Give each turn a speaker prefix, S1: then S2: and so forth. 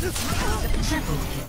S1: Triple kill.